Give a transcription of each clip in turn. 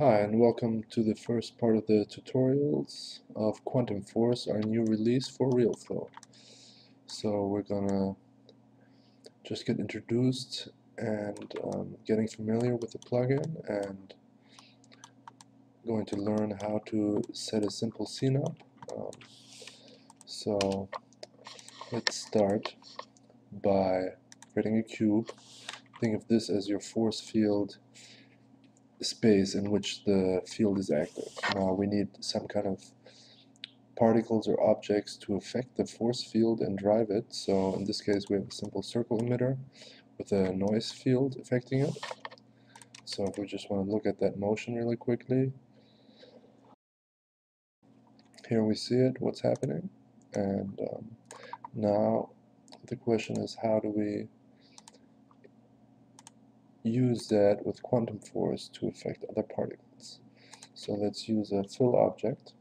Hi and welcome to the first part of the tutorials of Quantum Force, our new release for RealFlow. So we're gonna just get introduced and um, getting familiar with the plugin and going to learn how to set a simple scene up. Um, so let's start by creating a cube. Think of this as your force field space in which the field is active. Now we need some kind of particles or objects to affect the force field and drive it. So in this case we have a simple circle emitter with a noise field affecting it. So if we just want to look at that motion really quickly, here we see it, what's happening. And um, now the question is how do we use that with quantum force to affect other particles. So let's use a fill object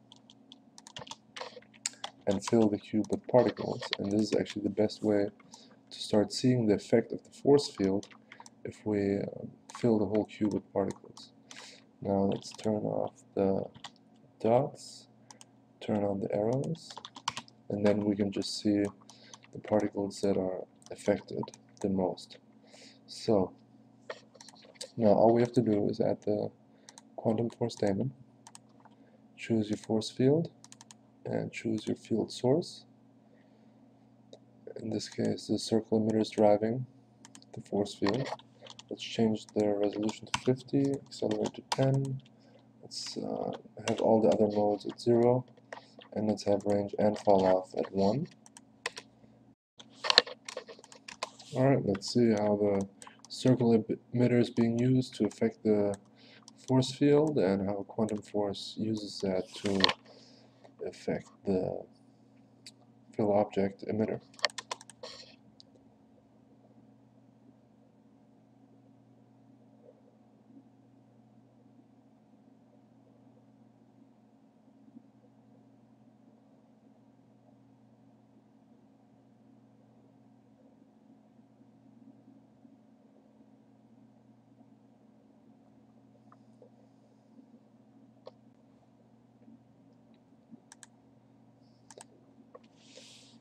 and fill the cube with particles and this is actually the best way to start seeing the effect of the force field if we um, fill the whole cube with particles. Now let's turn off the dots, turn on the arrows and then we can just see the particles that are affected the most. So now all we have to do is add the quantum force daemon, choose your force field, and choose your field source. In this case, the circle emitter is driving the force field. Let's change the resolution to 50, accelerate to 10. Let's uh, have all the other modes at 0, and let's have range and fall off at 1. Alright, let's see how the circle emitter is being used to affect the force field and how quantum force uses that to affect the fill object emitter.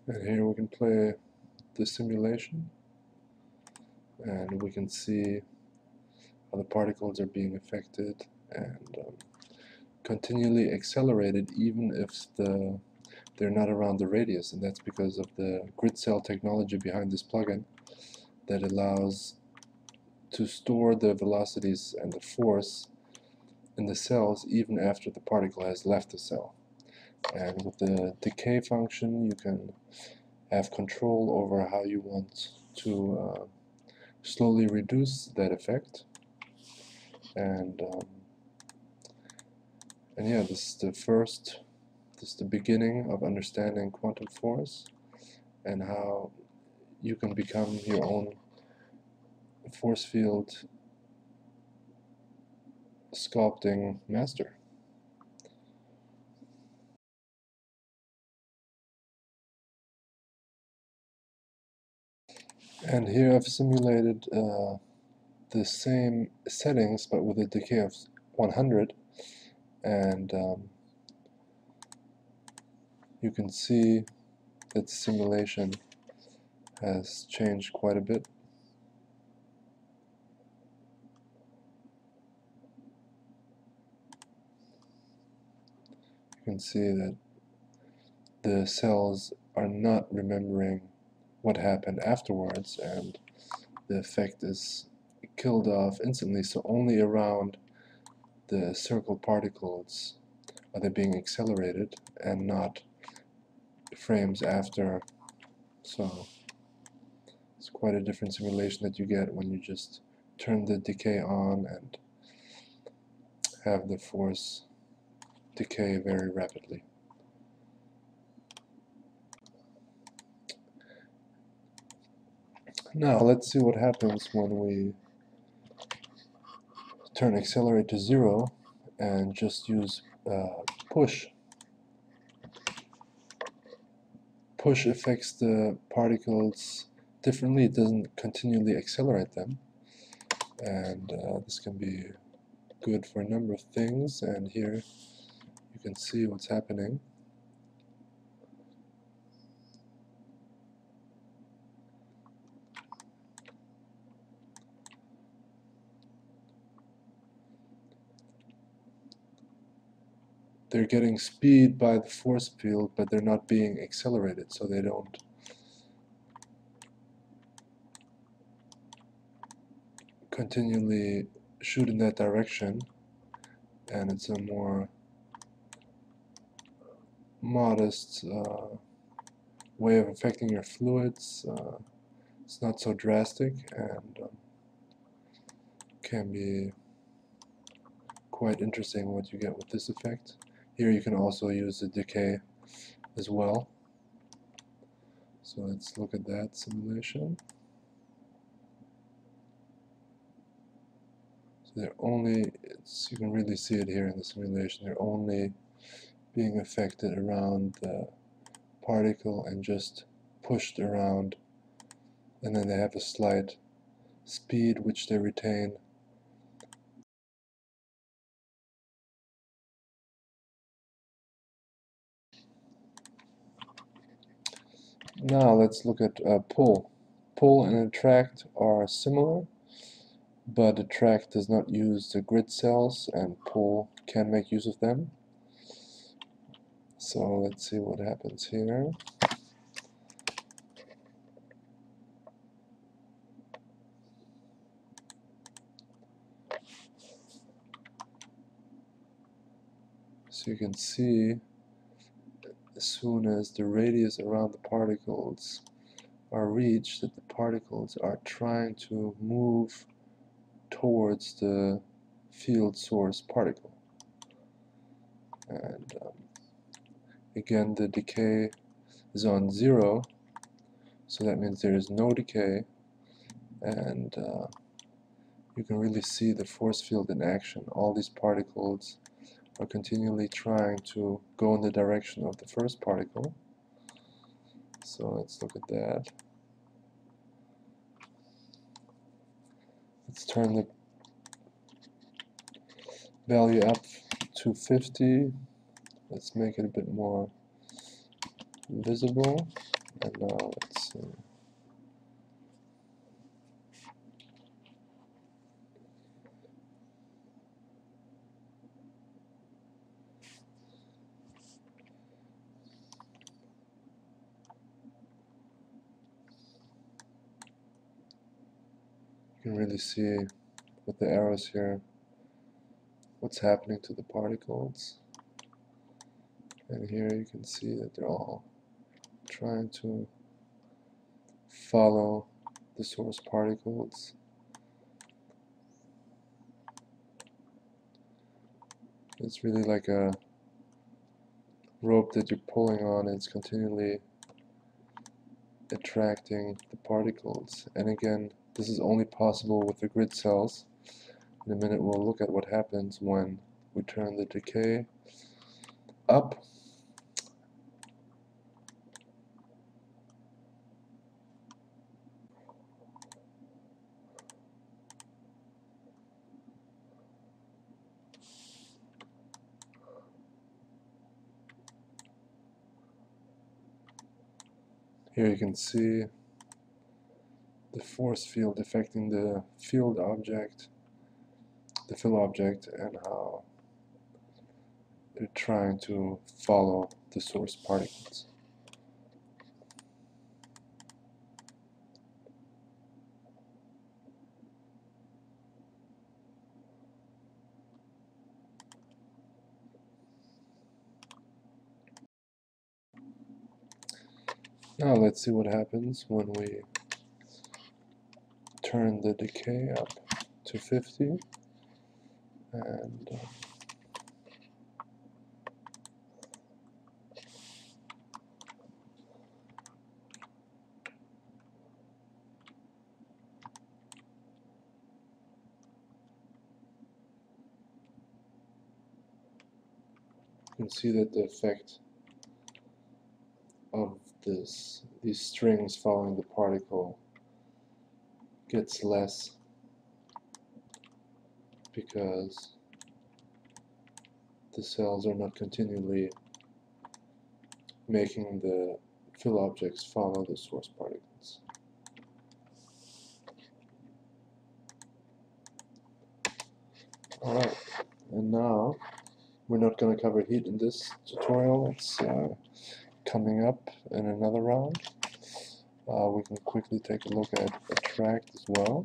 And here we can play the simulation and we can see how the particles are being affected and um, continually accelerated even if the they're not around the radius and that's because of the grid cell technology behind this plugin that allows to store the velocities and the force in the cells even after the particle has left the cell. And with the decay function you can have control over how you want to uh, slowly reduce that effect. And um, and yeah this is the first this is the beginning of understanding quantum force and how you can become your own force field sculpting master And here I've simulated uh, the same settings but with a decay of 100 and um, you can see that simulation has changed quite a bit. You can see that the cells are not remembering what happened afterwards and the effect is killed off instantly so only around the circle particles are they being accelerated and not frames after so it's quite a different simulation that you get when you just turn the decay on and have the force decay very rapidly. Now let's see what happens when we turn accelerate to zero and just use uh, push. Push affects the particles differently. It doesn't continually accelerate them. And uh, this can be good for a number of things. And here you can see what's happening. They're getting speed by the force field, but they're not being accelerated, so they don't continually shoot in that direction, and it's a more modest uh, way of affecting your fluids. Uh, it's not so drastic and um, can be quite interesting what you get with this effect. Here you can also use the decay as well. So let's look at that simulation. So they're only, you can really see it here in the simulation, they're only being affected around the particle and just pushed around and then they have a slight speed which they retain Now let's look at uh, pull. Pull and attract are similar, but attract does not use the grid cells and pull can make use of them. So let's see what happens here. So you can see as soon as the radius around the particles are reached that the particles are trying to move towards the field source particle. And um, again the decay is on zero so that means there is no decay. And uh, you can really see the force field in action. All these particles are continually trying to go in the direction of the first particle. So let's look at that. Let's turn the value up to 50. Let's make it a bit more visible. And now let's see. Can really see with the arrows here what's happening to the particles. And here you can see that they're all trying to follow the source particles. It's really like a rope that you're pulling on it's continually attracting the particles. And again this is only possible with the grid cells. In a minute we'll look at what happens when we turn the decay up. Here you can see force field affecting the field object, the fill object, and how they're trying to follow the source particles. Now let's see what happens when we turn the decay up to 50 and uh, you can see that the effect of this these strings following the particle gets less because the cells are not continually making the fill objects follow the source particles. Alright, and now we're not going to cover heat in this tutorial, it's uh, coming up in another round. Uh, we can quickly take a look at attract as well.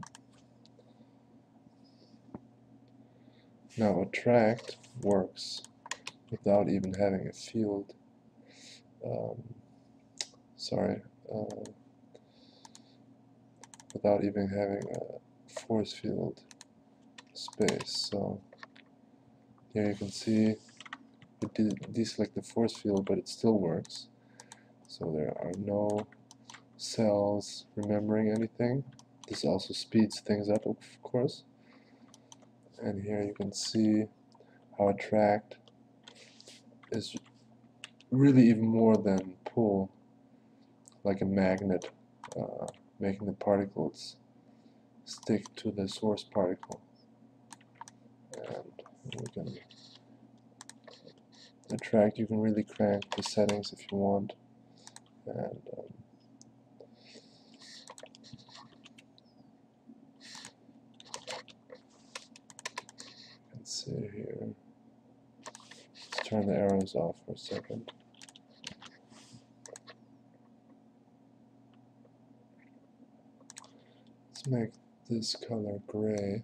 Now attract works without even having a field. Um, sorry uh, without even having a force field space. So here you can see it did deselect the force field but it still works. So there are no cells remembering anything. This also speeds things up of course. And here you can see how attract is really even more than pull like a magnet uh, making the particles stick to the source particle. And we can attract you can really crank the settings if you want. And um, let's see here let's turn the arrows off for a second. Let's make this color gray.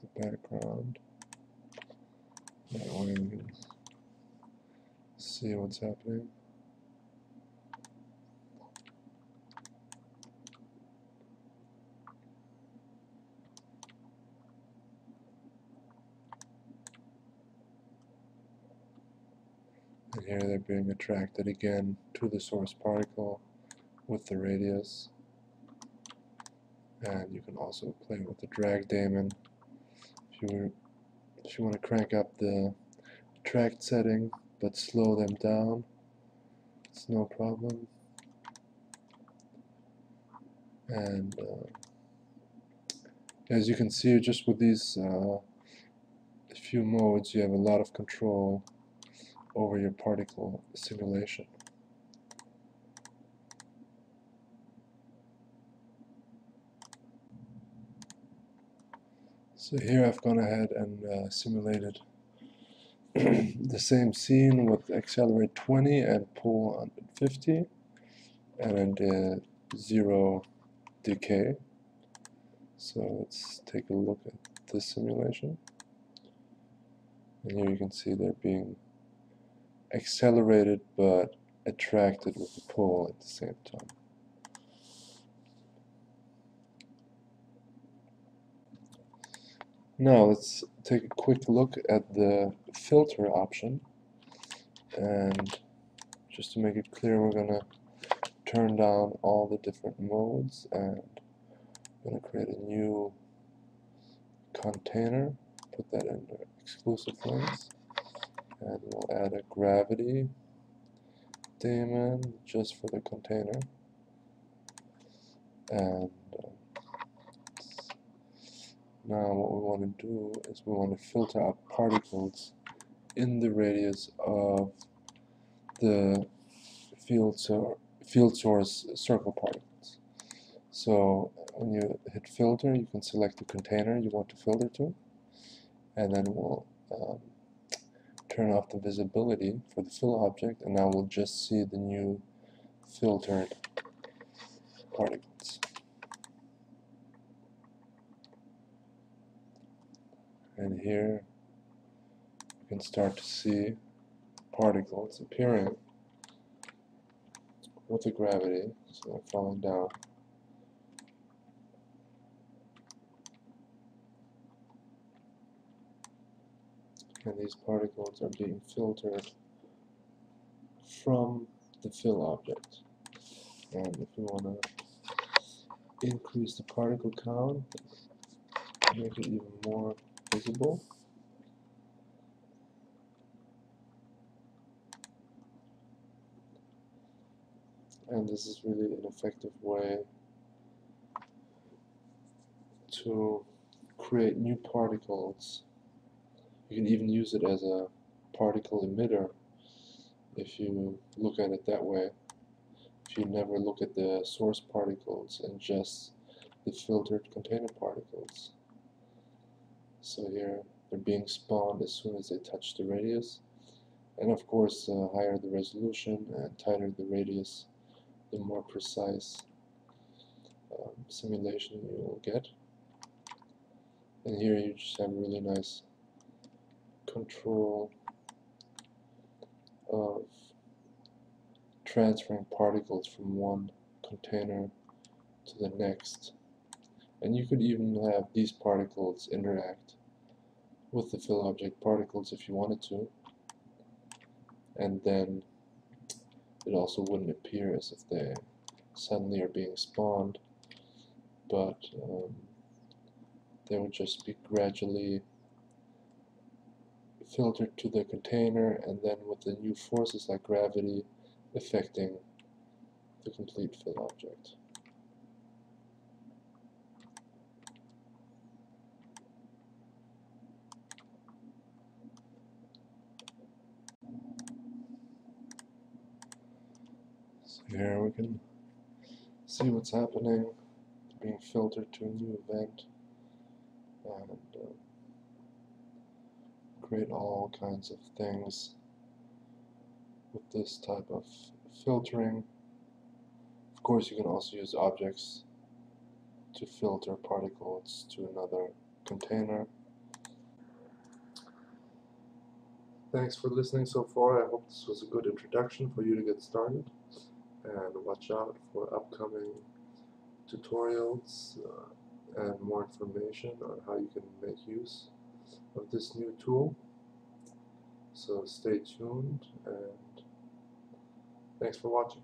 The background. That way we can see what's happening and here they're being attracted again to the source particle with the radius. And you can also play with the drag daemon. If you if you want to crank up the attract setting but slow them down it's no problem. And uh, as you can see just with these uh, few modes you have a lot of control over your particle simulation. So here I've gone ahead and uh, simulated the same scene with accelerate 20 and pull 150 and the zero decay. So let's take a look at this simulation. And here you can see they're being accelerated but attracted with the pull at the same time. Now let's take a quick look at the filter option and just to make it clear we're gonna turn down all the different modes and I'm gonna create a new container put that under exclusive links and we'll add a gravity daemon just for the container. And uh, now what we want to do is we want to filter out particles in the radius of the field, so field source circle particles. So when you hit filter you can select the container you want to filter to and then we'll um, turn off the visibility for the fill object and now we'll just see the new filtered particles. And here you can start to see particles appearing with the gravity, so they're uh, falling down. And these particles are being filtered from the fill object. And if you want to increase the particle count, make it even more visible, and this is really an effective way to create new particles. You can even use it as a particle emitter if you look at it that way. If you never look at the source particles and just the filtered container particles. So here they're being spawned as soon as they touch the radius. And of course, uh, higher the resolution and tighter the radius, the more precise um, simulation you will get. And here you just have really nice control of transferring particles from one container to the next. And you could even have these particles interact with the fill object particles if you wanted to. And then it also wouldn't appear as if they suddenly are being spawned, but um, they would just be gradually filtered to the container and then with the new forces like gravity affecting the complete fill object. So here we can see what's happening, being filtered to a new event and uh, create all kinds of things with this type of filtering. Of course, you can also use objects to filter particles to another container. Thanks for listening so far. I hope this was a good introduction for you to get started. And watch out for upcoming tutorials uh, and more information on how you can make use of this new tool. So stay tuned and thanks for watching.